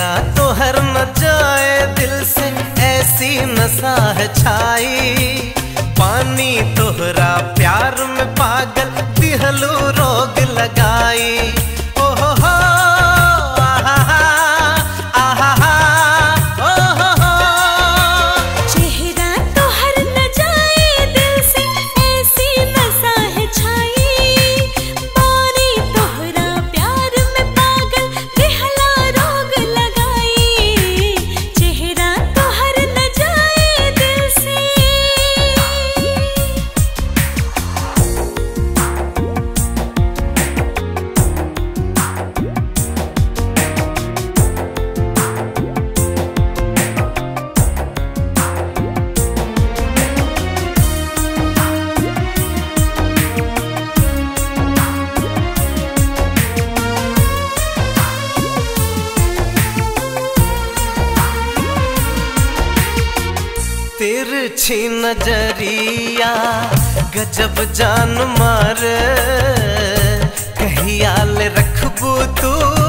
तेरा तो हर मचाए दिल से ऐसी नशा है छाई। पानी तोहरा प्यार में पागल, दिहलू रोग लगाई। तिरछी नज़रिया गजब जान मार कहिया रखबू तू?